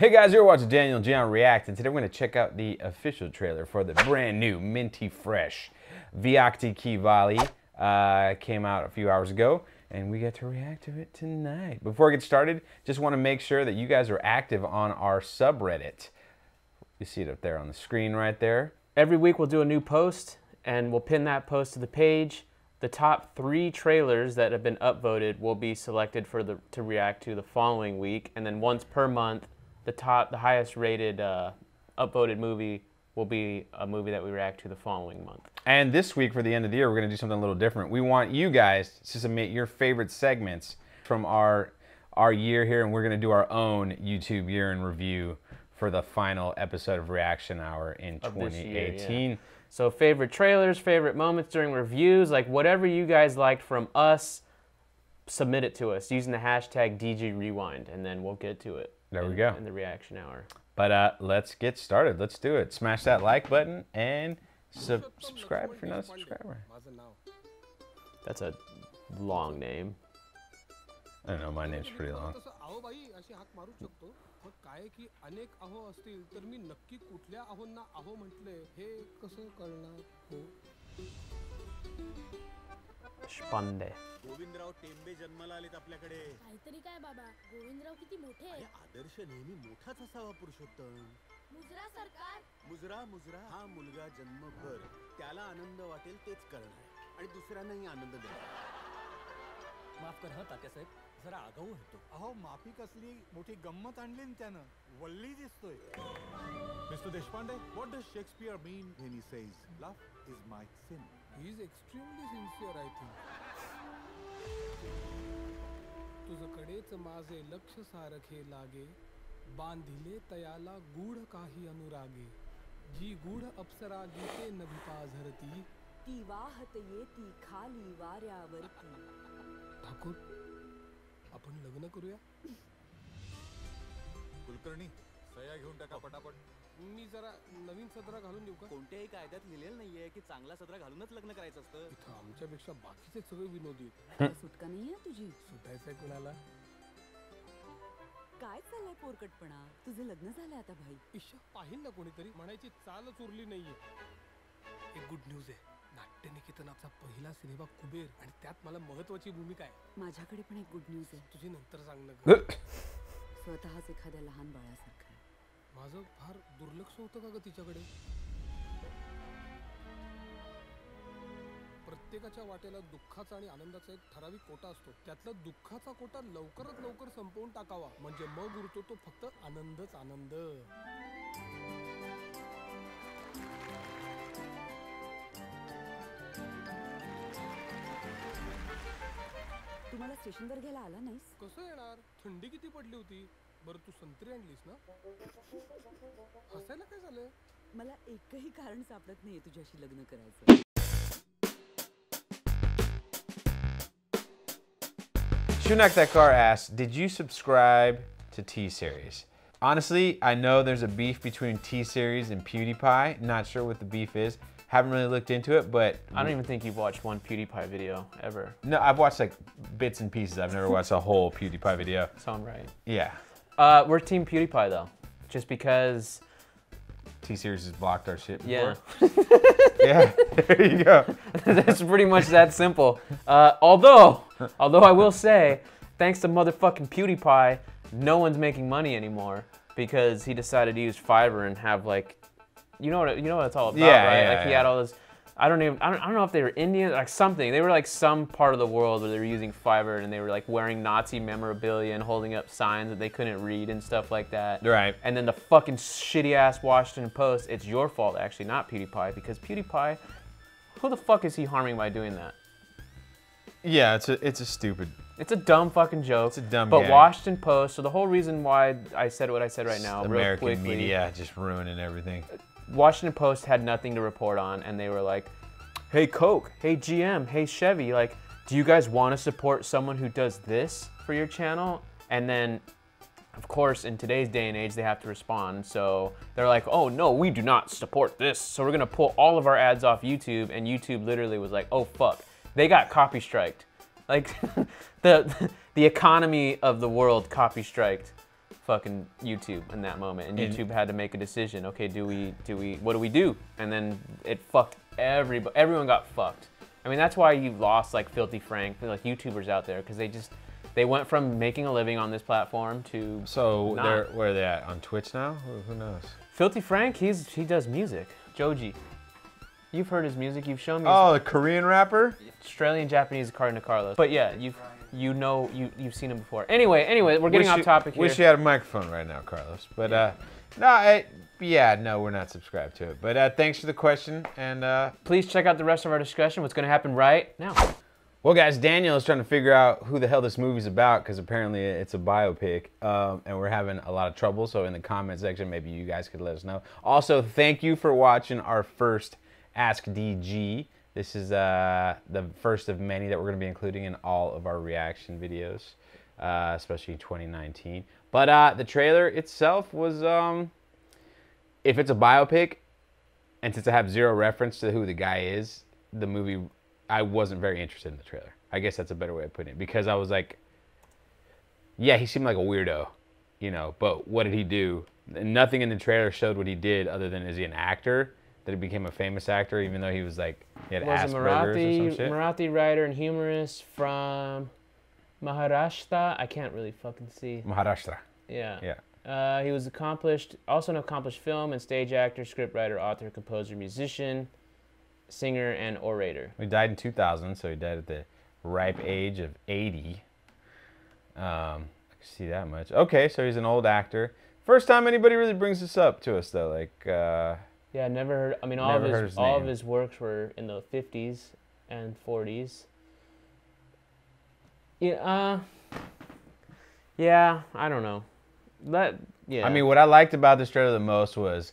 Hey guys, you're watching Daniel Gian React, and today we're going to check out the official trailer for the brand new, minty fresh Vyakti Ki Valli. Uh, came out a few hours ago, and we get to react to it tonight. Before I get started, just want to make sure that you guys are active on our subreddit. You see it up there on the screen right there. Every week we'll do a new post, and we'll pin that post to the page. The top three trailers that have been upvoted will be selected for the to react to the following week, and then once per month the top, the highest rated uh, upvoted movie will be a movie that we react to the following month. And this week for the end of the year, we're going to do something a little different. We want you guys to submit your favorite segments from our our year here, and we're going to do our own YouTube year in review for the final episode of Reaction Hour in Of 2018. year, yeah. So favorite trailers, favorite moments during reviews, like whatever you guys liked from us, submit it to us using the hashtag DG Rewind, and then we'll get to it. There we in- go. In the reaction hour. But uh, let's get started. Let's do it. Smash that like button and sub- subscribe if you're not a subscriber. माझं नाव That's a long name. I don't know, my name's pretty long. तसं अहो by अशी हाक मारू शकतो मग काय की अनेक अहो असतील तर मी नक्की कुठल्या अहोंना अहो म्हटले हे कसं कळणार हो Spande. गोविंदराव टेंबे जन्माला आलेत आपल्याकडे. काहीतरी काय बाबा? गोविंदराव किती मोठे अरे आदर्श नेहमी मोठाच असावा पुरुषोत्तम. मुजरा सरकार. मुजरा मुजरा. हा मुलगा जन्मभर त्याला आनंद वाटेल तेच करणार. आणि दुसऱ्यांनाही आनंद देणार. माफ कर हा तात्यासाहेब जरा आगाऊ होतो. अहो माफी कसली? मोठी गंमत आणली ना त्यानं. वल्ली दिसतोय. Mister Deshpande what does Shakespeare mean when he says love is my sin he is extremely sincere I think तुझकडेच माझे लक्ष सारखे लागे बांधिले तयाला गूढ काही अनुरागे. जी गूढ अप्सरा गीते नभिपा झरती ती वाहत येती खाली वाऱ्यावरती. ठाकूर आपण लग्न करूया? कुलकर्णी सया घेऊन टाका पटापट. मी जरा नवीन सदरा घालून देऊ का? कोणत्याही कायद्यात लिहिलेलं नाहीये की चांगला सदरा घालूनच लग्न करायचं असतं. इथं आमच्यापेक्षा बाकीचे सगळे विनोदी आहेत. सुटका नाहीये तुझी? सुटायचंय कुणाला? काय चाललंय पोरकटपणा? तुझं लग्न झालंय आता भाई. ईशा पाहिल ना कोणीतरी? म्हणायची चालच उरली नाहीये. एक गुड न्यूज आहे. नाट्य निकेतनाचा पहिला सिनेमा कुबेर आणि त्यात मला महत्वाची भूमिका आहे. माझ्याकडे पण एक गुड न्यूज आहे. तुझी नंतर सांगणं. स्वतःच एखाद्या लहान बाळासारखं. आहे माझं फार दुर्लक्ष होतं का ग तिच्याकडे? प्रत्येकाच्या वाटेला दुःखाचा आणि आनंदाचा एक ठराविक कोटा असतो. त्यातला दुःखाचा कोटा लवकरात लवकर संपवून टाकावा. म्हणजे मग उरतो तो फक्त आनंदच आनंद. तुम्हाला स्टेशनवर घ्यायला आला नाहीस? कसं येणार? थंडी किती पडली होती? बरं तू संत्री आणलीस ना हसायला काय झालं मला एकही कारण सापडत नाहीये तुझ्याशी लग्न करायचं Shunak Dakar asks, did you subscribe to T-Series? Honestly, I know there's a beef between T-Series and PewDiePie. Not sure what the beef is. Haven't really looked into it, but I don't even think you've watched one PewDiePie video ever. no, I've watched like bits and pieces. I've never watched a whole PewDiePie video. Sound right? Yeah, Uh, we're Team PewDiePie though, just because. T-Series has blocked our shit Yeah. before. Yeah, there you go. That's pretty much that simple. Uh, although, although I will say, thanks to motherfucking PewDiePie, no one's making money anymore because he decided to use Fiverr and have like, you know what you know what it's all about, Yeah, right? yeah, like he had all this. I don't even. I don't, I don't know if they were Indian, like something. They were like some part of the world where they were using Fiverr and they were like wearing Nazi memorabilia and holding up signs that they couldn't read and stuff like that. Right. And then the fucking shitty ass Washington Post. It's your fault, actually, not PewDiePie, because PewDiePie. Who the fuck is he harming by doing that? Yeah, it's a it's a stupid. It's a dumb fucking joke. It's a dumb But gag. Washington Post. So the whole reason why I said what I said right now, real American quickly, media just ruining everything. Washington Post had nothing to report on, and they were like, "Hey Coke, hey GM, hey Chevy, like, do you guys want to support someone who does this for your channel?" And then, of course, in today's day and age, they have to respond. So they're like, "Oh no, we do not support this. So we're gonna pull all of our ads off YouTube." And YouTube literally was like, "Oh fuck, they got copy striked." Like the the economy of the world copy striked fucking YouTube in that moment, and And- YouTube had to make a decision. Okay, do we do we what do we do? And then it fucked everybody. Everyone got fucked. I mean, that's why you lost like Filthy Frank, like YouTubers out there, because they just they went from making a living on this platform to So Not. they're where are they at on Twitch now? Who, who knows? Filthy Frank. He's he does music. Joji, you've heard his music. You've shown me. Oh, the Korean rapper. Australian Japanese Cardinal Carlos. But yeah, you you know you you've seen him before. Anyway, anyway, we're getting Wish off you- topic here. Wish you had a microphone right now, Carlos. But uh, no, I, yeah, no, we're not subscribed to it. But uh, thanks for the question. And uh, Please check out the rest of our discussion. What's going to happen right now? well, guys, Daniel is trying to figure out who the hell this movie's about because apparently it's a biopic, um, and we're having a lot of trouble. So in the comment section, maybe you guys could let us know. Also, thank you for watching our first Ask DG. This is uh, the first of many that we're going to be including in all of our reaction videos, uh, especially 2019. But uh, the trailer itself was, um, if it's a biopic, and since I have zero reference to who the guy is, the movie, I wasn't very interested in the trailer. I guess that's a better way of putting it because I was like, yeah, he seemed like a weirdo, you know, but what did he do? Nothing in the trailer showed what he did other than is he an actor? That he became a famous actor, even though he was like he had was a Asperger's or Marathi some shit. Marathi writer and humorist from Maharashtra. I can't really fucking see. Maharashtra. Yeah. Yeah. Uh, he was accomplished, also an accomplished film and stage actor, scriptwriter, author, composer, musician, singer, and orator. He died in 2000, so he died at the ripe age of 80. Um, I can see that much. Okay, so he's an old actor. First time anybody really brings this up to us, though. Like, uh, Yeah, never heard. I mean, all Never of his, his all of his works were in the 50s and 40s. Yeah. Uh, yeah. I don't know. That. Yeah. I mean, what I liked about this trailer the most was,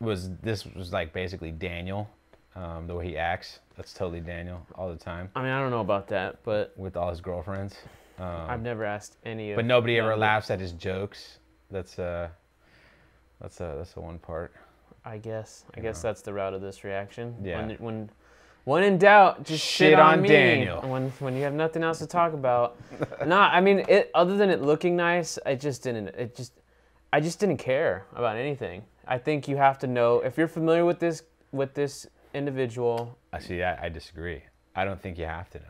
was this was like basically Daniel, um, the way he acts. That's totally Daniel all the time I mean, I don't know about that, but with all his girlfriends. Um, I've never asked any of. but nobody ever laughs at his jokes. That's uh, that's uh, that's the one part. I guess. I You guess know. that's the route of this reaction. Yeah. When, when, when in doubt, just shit, Shit on, on me. Daniel. When when you have nothing else to talk about. nah, I mean, it. Other than it looking nice, I just didn't. It just, I just didn't care about anything. I think you have to know if you're familiar with this with this individual. I see. I, I disagree. I don't think you have to know.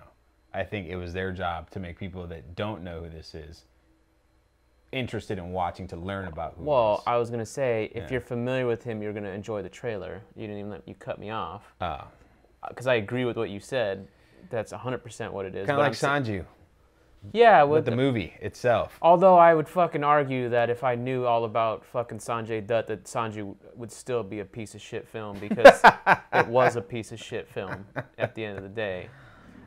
I think it was their job to make people that don't know who this is interested in watching to learn about who. Well. I was gonna say if Yeah. you're familiar with him, you're gonna enjoy the trailer. You didn't even let you cut me off uh, because I agree with what you said. That's 100% what it is. kind of I'm like sa- Sanju Yeah, with with the the movie itself. Although I would fucking argue that if I knew all about fucking Sanjay Dutt, that Sanju would still be a piece of shit film because it was a piece of shit film at the end of the day.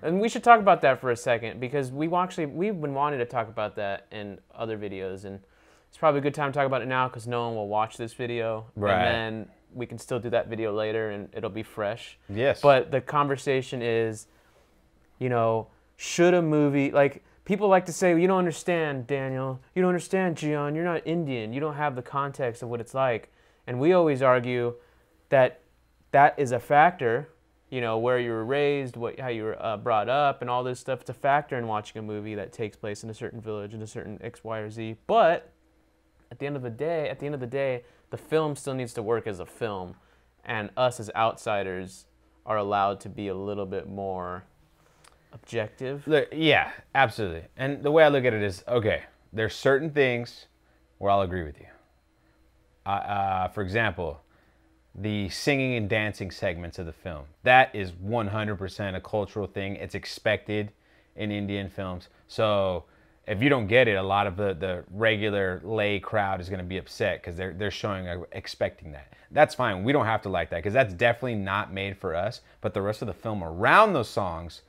And we should talk about that for a second because we actually we've been wanting to talk about that in other videos, and it's probably a good time to talk about it now because no one will watch this video, Right. and then we can still do that video later and it'll be fresh. Yes. But the conversation is, you know, should a movie like people like to say, you don't understand, Daniel. You don't understand, Gian. You're not Indian. You don't have the context of what it's like. And we always argue that that is a factor. You know, where you were raised, what how you were uh, brought up, and all this stuff. A factor in watching a movie that takes place in a certain village in a certain X, Y, or Z. But at the end of the day, at the end of the day, the film still needs to work as a film, and us as outsiders are allowed to be a little bit more objective. Yeah, absolutely. And the way I look at it is, okay, there's certain things where I'll agree with you. Uh, uh, for example, the singing and dancing segments of the film. That is 100% a cultural thing. It's expected in Indian films. So if you don't get it, a lot of the, the regular lay crowd is going to be upset because they're, they're showing, uh, expecting that. That's fine. We don't have to like that because that's definitely not made for us. But the rest of the film around those songs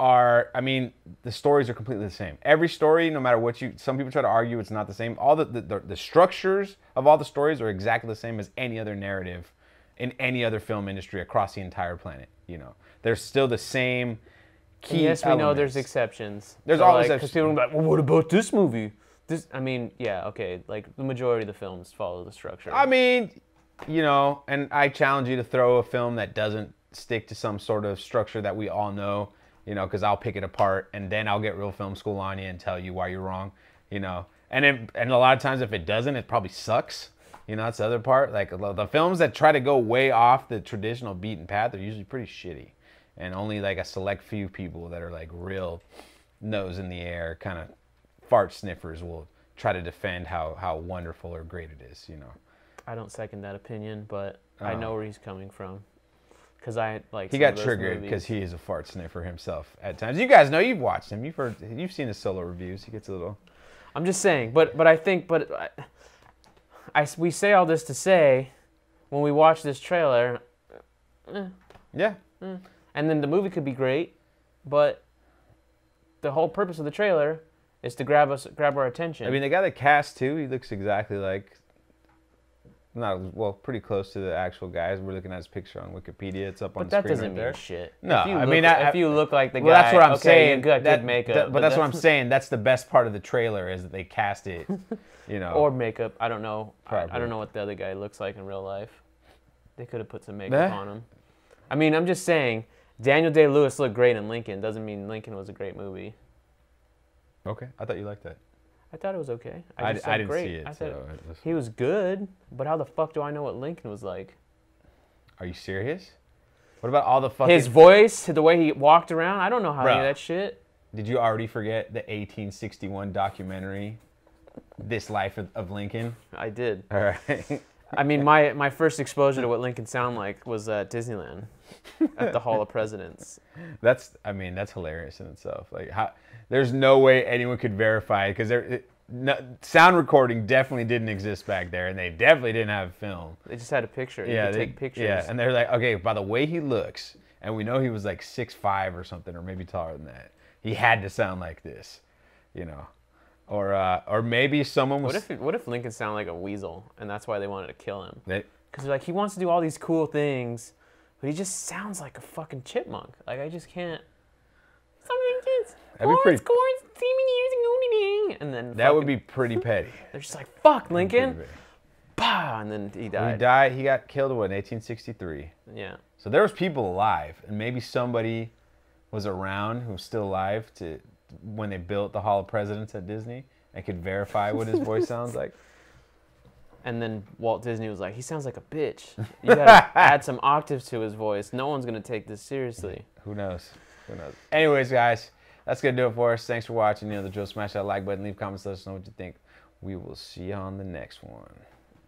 are I mean the stories are completely the same. Every story, no matter what you, some people try to argue it's not the same. All the the, the, structures of all the stories are exactly the same as any other narrative in any other film industry across the entire planet. You know, there's still the same key. yes, we know there's exceptions. There's So, always like, people are gonna be like, well, what about this movie? This, I mean, yeah, okay. Like the majority of the films follow the structure. I mean, you know, and I challenge you to throw a film that doesn't stick to some sort of structure that we all know, you know, because I'll pick it apart and then I'll get real film school on you and tell you why you're wrong, you know. and it, and a lot of times if it doesn't, it probably sucks. You know, that's the other part. Like the the films that try to go way off the traditional beaten path are usually pretty shitty, and only like a select few people that are like real nose in the air kind of fart sniffers will try to defend how how wonderful or great it is. You know. I don't second that opinion, but I Oh. know where he's coming from. Cause I like. He got triggered because he is a fart sniffer himself at times. You guys know you've watched him. You've heard, you've seen his solo reviews. He gets a little. I'm just saying, but but I think, but I, I we say all this to say, when we watch this trailer, eh. Yeah, mm. and then the movie could be great, but the whole purpose of the trailer is to grab us, grab our attention. I mean, they got that cast too, he looks exactly like, not well, pretty close to the actual guys. We're looking at his picture on Wikipedia. It's up on but that doesn't right mean there. shit. No, if you I look, mean, I- if you look like the well, guy, that's what I'm okay, saying. Got that- good makeup, that- but that's what I'm saying. That's the best part of the trailer is that they cast it. You know, Or makeup. I don't know. I, I don't know what the other guy looks like in real life. They could have put some makeup Eh. on him. I mean, I'm just saying. Daniel Day Lewis looked great in Lincoln. Doesn't mean Lincoln was a great movie. okay. I thought you liked that. I thought it was okay. I, I, said didn't great. see it. I so thought it was- he was good, but how the fuck do I know what Lincoln was like? are you serious? What about all the fucking? His voice, the way he walked around. I don't know how any Bruh. of that shit. Did you already forget the 1861 documentary, "This Life of, of Lincoln"? I did. All right. I mean, my my first exposure to what Lincoln sounded like was at Disneyland, at the Hall of Presidents. That's, I mean, that's hilarious in itself. Like, how, there's no way anyone could verify it because there, it, no, sound recording definitely didn't exist back there, and they definitely didn't have film. They just had a picture. Yeah, they, take pictures. Yeah, and they're like, okay, by the way he looks, and we know he was like six five or something, or maybe taller than that. He had to sound like this, you know, or uh, or maybe someone was. What if what if Lincoln sounded like a weasel, and that's why they wanted to kill him? Because like he wants to do all these cool things, but he just sounds like a fucking chipmunk. Like I just can't. That'd be pretty- Scores, seven years ago. And then that would be pretty petty. They're just like fuck Lincoln, bah, and then he died. He died. died. He got killed what, in 1863. Yeah. So there was people alive, and maybe somebody was around who's still alive to when they built the Hall of Presidents at Disney and could verify what his voice sounds like. And then Walt Disney was like, he sounds like a bitch. You gotta add some octaves to his voice. No one's gonna take this seriously. Who knows? Who knows? Anyways, guys, that's gonna do it for us. Thanks for watching. You know the drill. Smash that like button. Leave comments. Let us know what you think. We will see you on the next one.